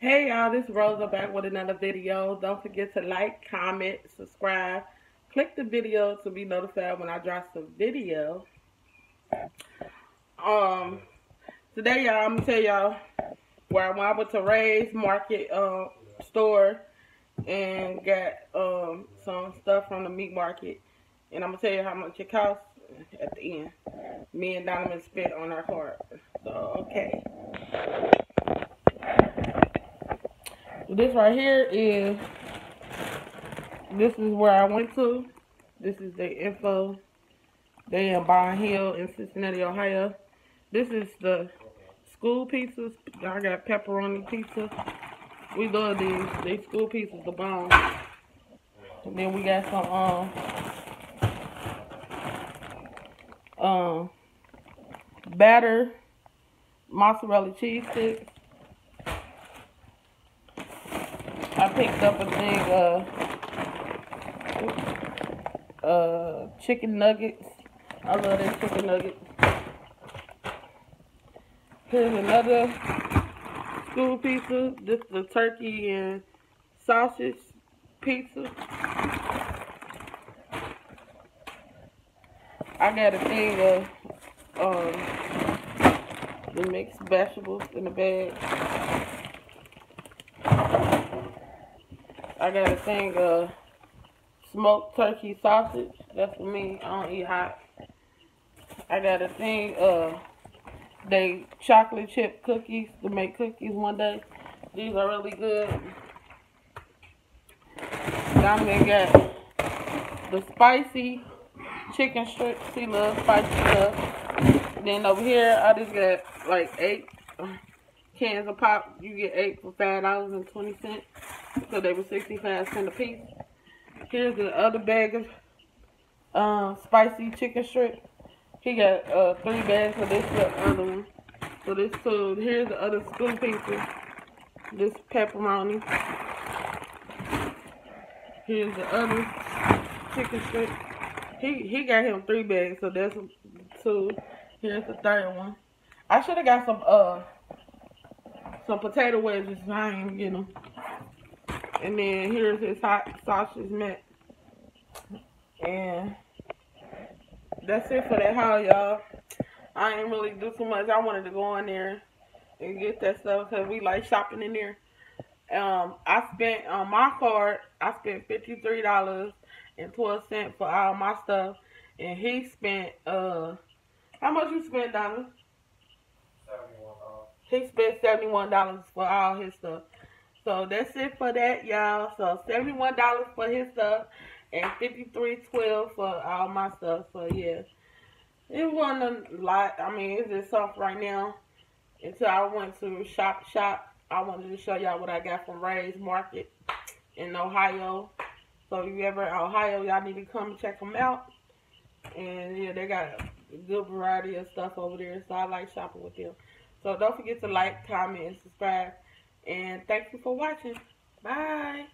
Hey y'all, this is Rosa back with another video. Don't forget to like, comment, subscribe. Click the video to be notified when I drop some video. Um, today y'all, I'm gonna tell y'all where I went to Ray's Market uh, store and got um some stuff from the meat market, and I'm gonna tell you how much it costs at the end. Me and Donovan spent on our card. So okay. This right here is, this is where I went to. This is the info. They in Bond Hill in Cincinnati, Ohio. This is the school pizzas. I got pepperoni pizza. We love these. These school pizzas, the bomb. And then we got some, um, um, batter mozzarella cheese sticks. I picked up a big of uh, chicken nuggets. I love that chicken nuggets. Here's another school pizza. This is the turkey and sausage pizza. I got a thing of um, the mixed vegetables in the bag. I got a thing of smoked turkey sausage. That's for me. I don't eat hot. I got a thing of they chocolate chip cookies to make cookies one day. These are really good. Dominic got the spicy chicken strips. He loves spicy stuff. Then over here, I just got like eight cans of pop. You get eight for five dollars and twenty cents. So they were 65 cents a piece. Here's the other bag of uh, spicy chicken strip. He got uh, three bags, so this is the other one. So this so here's the other school pizza. This pepperoni. Here's the other chicken strip. He he got him three bags, so that's two. Here's the third one. I should have got some uh some potato wedges. I ain't get them. And then here's his hot sausage meat. And that's it for that haul, y'all. I ain't really do too much. I wanted to go in there and get that stuff because we like shopping in there. Um, I spent on my card, I spent fifty-three dollars and twelve cents for all my stuff, and he spent uh, how much you spent, Donna? Seventy-one dollars. He spent seventy-one dollars for all his stuff. So that's it for that, y'all. So $71 for his stuff and $53.12 for all my stuff. So yeah, it wasn't a lot. I mean, it's just soft right now. Until I went to shop shop, I wanted to show y'all what I got from Ray's Market in Ohio. So if you ever in Ohio, y'all need to come check them out. And yeah, they got a good variety of stuff over there. So I like shopping with them. So don't forget to like, comment, and subscribe. And thank you for watching. Bye.